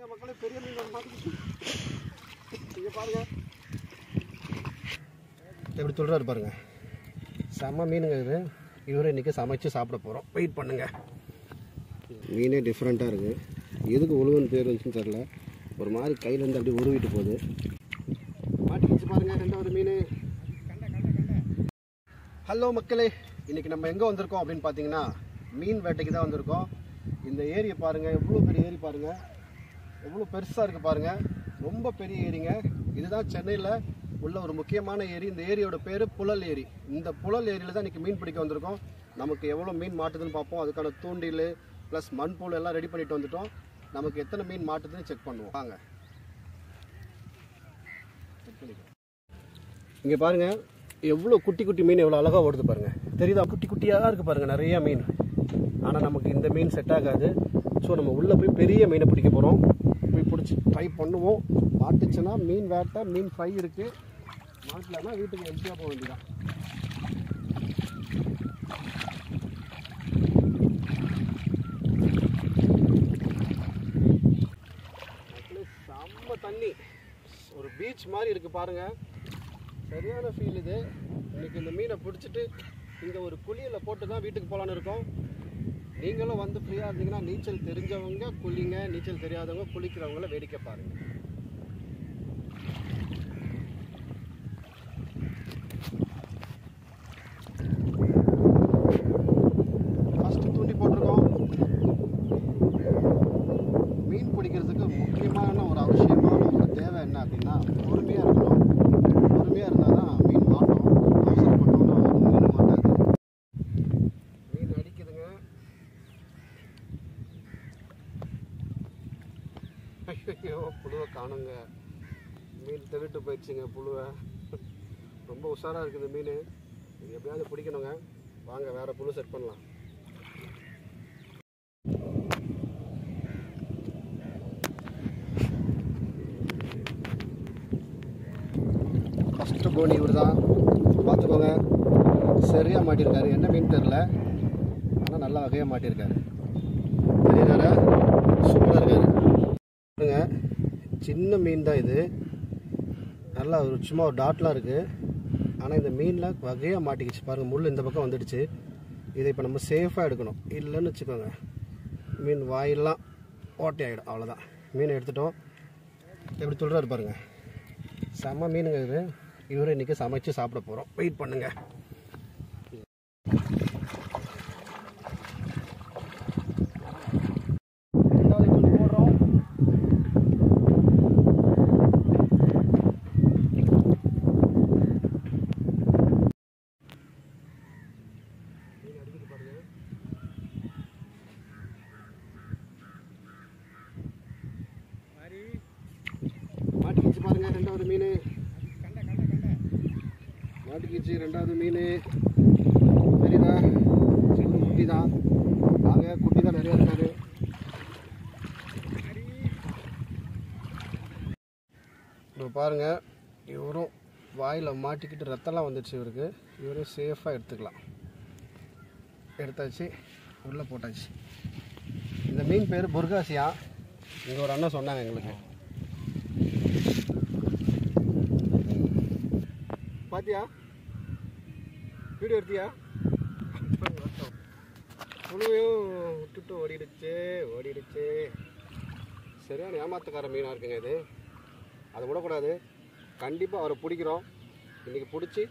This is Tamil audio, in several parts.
பாருங்க மக்களே பெரிய மீன் ஒன்று மாட்டிக்கிச்சு இங்கே பாருங்க. எப்படி சொல்கிறாரு பாருங்க. செம்ம மீனுங்க இது. இவரை இன்றைக்கி சமைச்சு சாப்பிட போகிறோம் வெயிட் பண்ணுங்க. மீனே டிஃப்ரெண்ட்டாக இருக்குது எதுக்கு உழுவன் பேர் வந்துச்சுன்னு தெரில ஒரு மாதிரி கையிலேருந்து அப்படியே உருவிட்டு போகுது. மாட்டிக்கிச்சு பாருங்க ரெண்டாவது மீன். ஹலோ மக்களே இன்னைக்கு நம்ம எங்கே வந்திருக்கோம் அப்படின்னு பார்த்தீங்கன்னா மீன் வேட்டைக்கு தான் வந்திருக்கோம். இந்த ஏரியை பாருங்கள் எவ்வளோ பெரிய ஏரி பாருங்கள் எவ்வளோ பெருசாக இருக்குது பாருங்கள் ரொம்ப பெரிய ஏரிங்க. இதுதான் சென்னையில் உள்ள ஒரு முக்கியமான ஏரி. இந்த ஏரியோட பேர் புழல் ஏரி. இந்த புழல் ஏரியில் தான் இன்றைக்கி மீன் பிடிக்க வந்திருக்கோம். நமக்கு எவ்வளோ மீன் மாட்டுதுன்னு பார்ப்போம். அதுக்கான தூண்டில் ப்ளஸ் மண்புழு எல்லாம் ரெடி பண்ணிட்டு வந்துட்டோம். நமக்கு எத்தனை மீன் மாட்டுதுன்னு செக் பண்ணுவோம். வாங்க. இங்கே பாருங்கள் எவ்வளோ குட்டி குட்டி மீன் எவ்வளோ அழகாக ஓடுது பாருங்கள் தெரியுதா? குட்டி குட்டியாக இருக்குது பாருங்கள் நிறையா மீன். ஆனால் நமக்கு இந்த மீன் செட் ஆகாது. ஸோ நம்ம உள்ளே போய் பெரிய மீனை பிடிக்க போகிறோம் பிடிச்சி ட்ரை பண்ணுவோம். மாட்டுச்சுன்னா மீன் வேட்டை மீன் ஃப்ரை இருக்குது மாட்டலன்னா வீட்டுக்கு எம்டியாக போக வேண்டியதான் செம்ம தண்ணி. ஒரு பீச் மாதிரி இருக்குது பாருங்கள் சரியான ஃபீல் இது. இன்னைக்கு இந்த மீனை பிடிச்சிட்டு இங்கே ஒரு குழியில் போட்டு தான் வீட்டுக்கு போகலான்னு இருக்கோம். நீங்களும் வந்து ஃப்ரீயாக இருந்தீங்கன்னா நீச்சல் தெரிஞ்சவங்க குளிங்க. நீச்சல் தெரியாதவங்க குளிக்கிறவங்கள வேடிக்கை பாருங்க ஃபஸ்ட்டு தூண்டி போட்டிருக்கோம் மீன் பிடிக்கிறதுக்கு முக்கியமான ஒரு அவசியமான ஒரு தேவை என்ன அப்படின்னா பொறுமையாக இருக்கணும் பொறுமையாக இருந்தால் தான் மீன் மாட்டோம் அவசரப்பட்டோம்னா மீன் மாட்டாது மீன் அடிக்குதுங்க ஐயோ புழுவை காணுங்க. மீன் தவிட்டு போயிடுச்சுங்க புழுவை. ரொம்ப உஷாராக இருக்குது மீன். இது எப்படியாவது பிடிக்கணுங்க. வாங்க வேறு புழு செட் பண்ணலாம். ஃபஸ்ட்டு போனி இவர் தான் பார்த்துக்கோங்க. சரியாக மாட்டியிருக்காரு. என்ன மீன் தெரில ஆனால் நல்லா வகையாக மாட்டியிருக்காரு தெரியுதாரா சூப்பராக இருக்காரு பாருங்க சின்ன மீன் தான் இது. நல்லா ஒரு சும்மா ஒரு டாட்லாம் இருக்குது ஆனால் இந்த மீனில் வகையாக மாட்டிக்கிச்சு. பாருங்கள் முள் இந்த பக்கம் வந்துடுச்சு. இதை இப்போ நம்ம சேஃபாக எடுக்கணும். இல்லைன்னு வச்சுக்கோங்க. மீன் வாயெல்லாம் ஓட்டை ஆகிடும் அவ்வளோதான் மீனை எடுத்துட்டோம். எப்படி சொல்கிறாரு பாருங்கள் செம்ம மீனுங்க இது. இவரை இன்றைக்கி சமைச்சு சாப்பிட போகிறோம் வெயிட் பண்ணுங்கள் ரெண்டாவது தூண்டி போடுறோம் மீன் அடிக்குது பாருங்க மாட்டிக்கிச்சு பாருங்க ரெண்டாவது மீன் மாட்டிக்கிச்சு ரெண்டாவது மீன். பெரியதா சின்ன குட்டி தான் நாங்க குட்டி தான் நிறைய இருக்காரு. இப்போ பாருங்கள் இவரும் வாயில் மாட்டிக்கிட்டு ரத்தம்லாம் வந்துடுச்சு இவருக்கு. இவரும் சேஃபாக எடுத்துக்கலாம். எடுத்தாச்சு உள்ளே போட்டாச்சு. இந்த மீன் பேர் புர்காசியா இங்கே ஒரு அண்ணன் சொன்னாங்க எங்களுக்கு. பாத்தியா? வீடியோ எடுத்தியா? புழுவையும் விட்டுட்டு ஓடிடுச்சு ஓடிடுச்சு. சரியான ஏமாத்துக்கார மீனாக இருக்குங்க இது. அதை விடக்கூடாது. கண்டிப்பாக அவரை பிடிக்கிறோம். இன்றைக்கி பிடிச்சி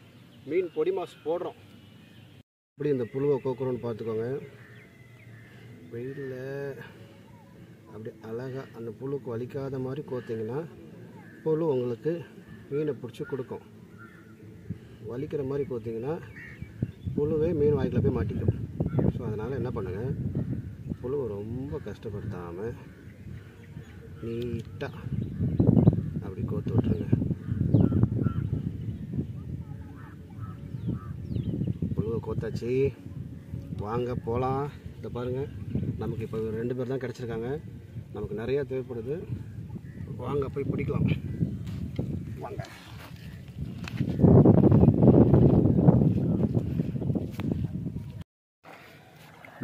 மீன் பொடி மாசு போடுறோம். எப்படி இந்த புழுவை கோக்குறோன்னு பார்த்துக்கோங்க. வெயிலில் அப்படி அழகாக அந்த புழுக்கு வலிக்காத மாதிரி கோத்திங்கன்னா புழு உங்களுக்கு மீனை பிடிச்சி கொடுக்கும். வலிக்கிற மாதிரி கோத்திங்கன்னா புழுவே மீன் வாய்க்கில் போய் மாட்டிக்கும். ஸோ அதனால் என்ன பண்ணுங்கள் புழுவை ரொம்ப கஷ்டப்படுத்தாமல் நீட்டாக அப்படி கோத்து விட்ருங்க புழுவை கோத்தாச்சு. வாங்க போகலாம் இதை பாருங்கள் நமக்கு இப்போ ரெண்டு பேர் தான் கிடச்சிருக்காங்க. நமக்கு நிறையா தேவைப்படுது. வாங்க போய் பிடிக்கலாம் வாங்க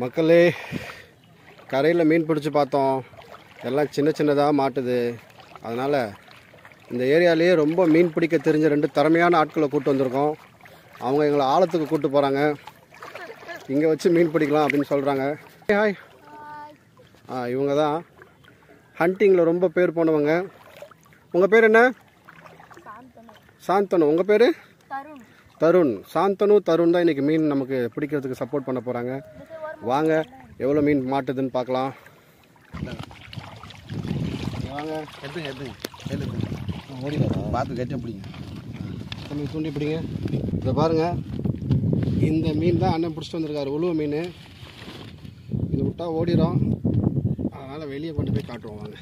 மக்களே கரையில் மீன் பிடிச்சி பார்த்தோம். எல்லாம் சின்ன சின்னதாக மாட்டுது. அதனால் இந்த ஏரியாலேயே ரொம்ப மீன் பிடிக்க தெரிஞ்ச ரெண்டு திறமையான ஆட்களை கூட்டு வந்திருக்கோம். அவங்க எங்களை ஆழத்துக்கு கூட்டு போகிறாங்க இங்கே வச்சு மீன் பிடிக்கலாம் அப்படின்னு சொல்கிறாங்க ஹாய் ஆ இவங்க தான் ஹண்டிங்கில் ரொம்ப பேர் போனவங்க. உங்கள் பேர் என்ன? சாந்தனு. உங்கள் பேர்? தருண். தருண். சாந்தனு தருண் தான் இன்றைக்கி மீன் நமக்கு பிடிக்கிறதுக்கு சப்போர்ட் பண்ண போகிறாங்க வாங்க எவ்வளோ மீன் மாட்டுதுன்னு பார்க்கலாம். வாங்க. எடுத்துங்க எடுத்துங்க. ஓடிடாதா பார்த்து கட்டி பிடிங்க. தம்பி தூண்டி பிடிங்க. இதை பாருங்க. இந்த மீன் தான் அண்ணன் பிடிச்சிட்டு வந்திருக்காரு. உழுவ மீன். இது விட்டா ஓடிடும் அதனால் வெளியே கொண்டு போய் காட்டுவோம் வாங்க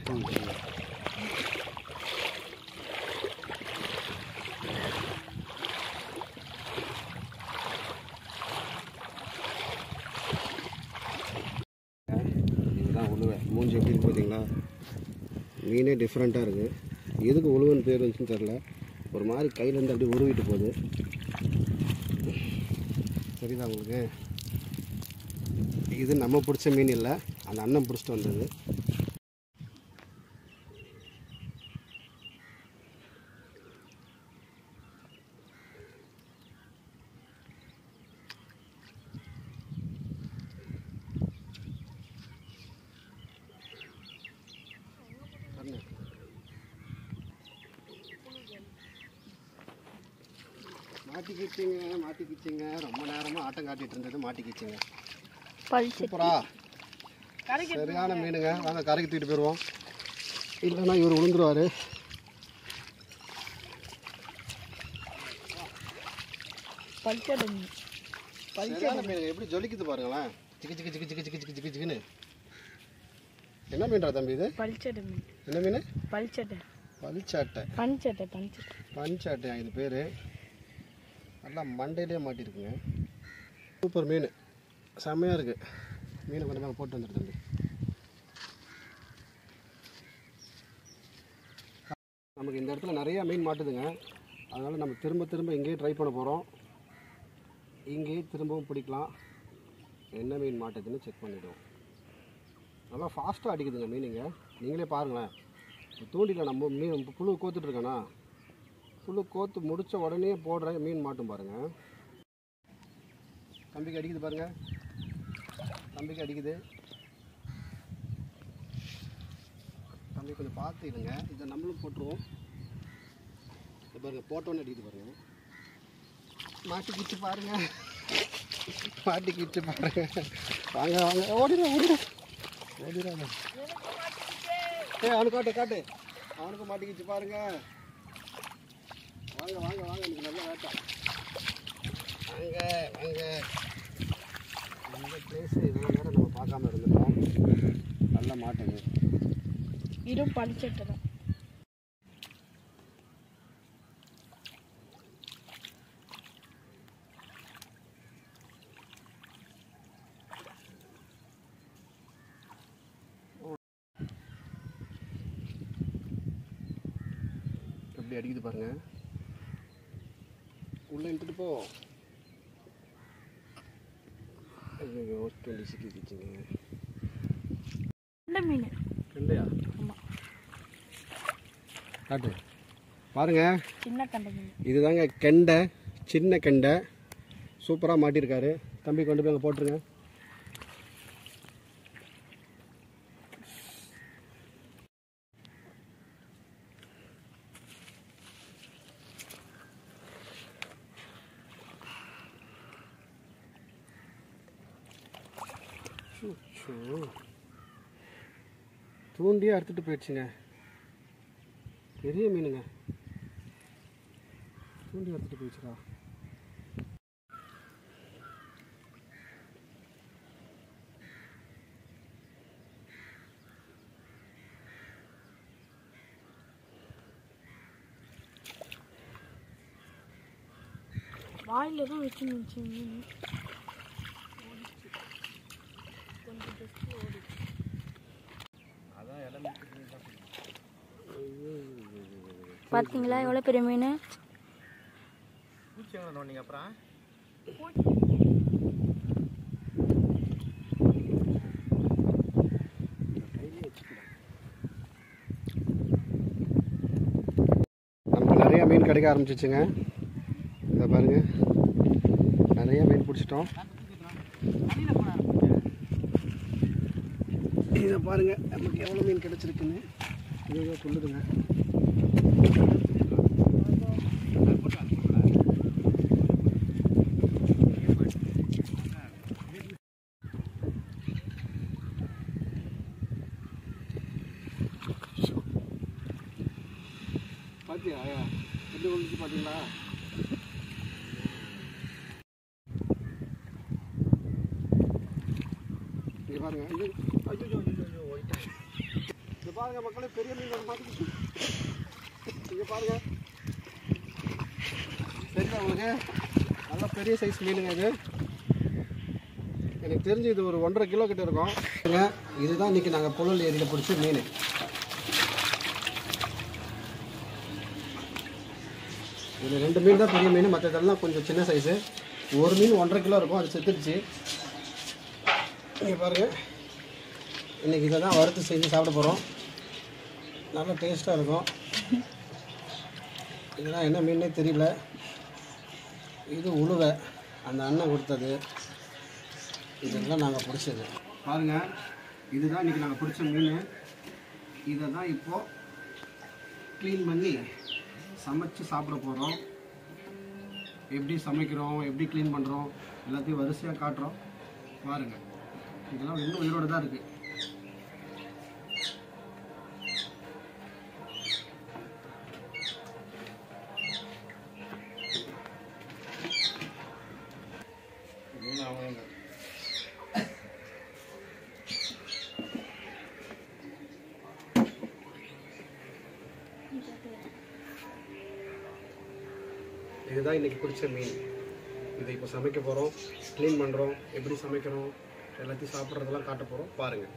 இதுதான் உழுவை மூஞ்சி எப்படி இருக்கு பார்த்தீங்களா மீனே டிஃப்ரெண்ட்டாக இருக்குது எதுக்கு உழுவன் பேர் வந்துச்சுன்னு தெரில ஒரு மாதிரி கையிலேருந்து அப்படியே உருவிட்டு போகுது. சரிதான் உங்களுக்கு. இது நம்ம பிடிச்ச மீன் இல்லை. அந்த அண்ணன் பிடிச்சிட்டு வந்தது. மாட்டிக்கிச்சிங்க மாட்டிக்கிச்சிங்க. ரொம்ப நேரமாக ஆட்டம் காட்டிட்டு இருந்தது மாட்டிக்கிச்சிங்க. சூப்பரா. சரியான மீனுங்க. வாங்க கரைக்கு தூக்கிட்டு போயிடுவோம் இல்லைன்னா இவர் விழுந்துருவாரு சரியான மீனுங்க. எப்படி ஜொலிக்குது பாருங்களேன். சிக்கு சிக்கு சிக்கு சிக்கு சிக்கு சிக்கு சிக்கு சிக்குன்னு. என்ன மீன்டா தம்பி இது? பல்செட் மீன். என்ன மீன்? பல்செட் பளிச்சாட்டை பஞ்சட்டை பஞ்சட்டை பஞ்சாட்டையா இது பேர். நல்லா மண்டையிலே மாட்டிருக்குங்க. சூப்பர் மீன். செம்மையாக இருக்குது மீனை கொஞ்சம் நாங்கள் போட்டு வந்துடு தம்பி. நமக்கு இந்த இடத்துல நிறைய மீன் மாட்டுதுங்க. அதனால் நம்ம திரும்ப திரும்ப இங்கேயே ட்ரை பண்ண போகிறோம் இங்கேயே திரும்பவும் பிடிக்கலாம். என்ன மீன் மாட்டுதுன்னு செக் பண்ணிவிடுவோம் நல்லா ஃபாஸ்ட்டாக அடிக்குதுங்க மீனுங்க. நீங்களே பாருங்களேன். இப்போ தூண்டில நம்ம மீன் புழு கோத்துட்ருக்கேண்ணா புழு கோத்து முடித்த உடனே போடுறேன் மீன் மாட்டும் பாருங்கள் தம்பிக்கு அடிக்குது பாருங்கள் தம்பிக்கு அடிக்குது. தம்பி கொஞ்சம் பார்த்து இருங்க. இதை நம்மளும் போட்டுருவோம். இது பாருங்க போட்டோன்னு அடிக்குது பாருங்க. மாட்டிக்கிச்சு பாருங்க. மாட்டிக்கிச்சு பாருங்கள் வாங்க வாங்க. ஓடிடும் ஓடிடும் ஓடிடாத ஏ அவனு காட்டு காட்டு. அவனுக்கு மாட்டிக்கிச்சு பாருங்க. வாங்க வாங்க வாங்க எனக்கு நல்ல வேட்டா. வாங்க வாங்க. இந்த பிளேஸ் இவ்வளோ நேரம் நம்ம பார்க்காம இருந்துட்டோம். நல்ல மாட்டுது இதுவும் பல்செட்டு தான் எப்படி அடிக்குது பாருங்க. உள்ள இழுத்துட்டு போ. ஐயோ டுவெண்ட்டி சிக்கிச்சுங்க நல்ல மீன். காட்டு. பாருங்க. சின்ன கண்ட மீன். இதுதாங்க கெண்டை சின்ன கெண்டை. சூப்பராக மாட்டியிருக்காரு. தம்பி கொண்டு போய் அங்கே போட்டுருங்க. தூண்டியே அறுத்துட்டு போயிடுச்சுங்க. பெரிய மீனுங்க. தூண்டி அறுத்துட்டு போயிடுச்சுடா. வாயில்தான் தான் வச்சு நினச்சி பார்த்தீங்களா எவ்வளோ பெரிய மீன்? அப்புறம். நமக்கு நிறையா மீன் கிடைக்க ஆரம்பிச்சிச்சுங்க. இதை பாருங்கள் நிறைய மீன் பிடிச்சிட்டோம். இதை பாருங்கள் நமக்கு எவ்வளோ மீன் கிடச்சிருக்குன்னு. இதுவே சொல்லுதுங்க ஐயோ ஐயோ ஐயோ பாருங்க மக்களே பெரிய மீன் ஒன்று மாட்டிக்கிச்சு. பாருங்க. சரிங்களா உங்களுக்கு நல்ல பெரிய சைஸ் மீனுங்க இது. எனக்கு தெரிஞ்சு இது ஒரு ஒன்றரை கிலோ கிட்ட இருக்கும். இதுதான் இன்னைக்கு நாங்கள் புழல் ஏரியில் பிடிச்ச மீன். இது ரெண்டு மீன் தான் பெரிய மீன் மற்றதெல்லாம் கொஞ்சம் சின்ன சைஸு ஒரு மீன் ஒன்றரை கிலோ இருக்கும் அது செத்துருச்சு நீங்கள் பாருங்கள் இன்றைக்கி இதை தான் வறுத்து செஞ்சு சாப்பிட போகிறோம் நல்லா டேஸ்ட்டாக இருக்கும். இதெல்லாம் என்ன மீனே தெரியல. இது உழுவை அந்த அண்ணன் கொடுத்தது. இதெல்லாம் நாங்கள் பிடிச்சது பாருங்கள் இதுதான் இன்றைக்கி நாங்கள் பிடிச்ச மீன். இதை தான் இப்போது க்ளீன் பண்ணி சமைச்சு சாப்பிட போகிறோம் எப்படி சமைக்கிறோம் எப்படி க்ளீன் பண்ணுறோம் எல்லாத்தையும் வரிசையாக காட்டுறோம். பாருங்கள் இதெல்லாம் இன்னும் உயிரோடு தான் இருக்குது இதுதான் இன்றைக்கி பிடிச்ச மீன். இதை இப்போ சமைக்க போகிறோம் க்ளீன் பண்ணுறோம் எப்படி சமைக்கிறோம் எல்லாத்தையும் சாப்பிட்றதெல்லாம் காட்ட போகிறோம் பாருங்கள்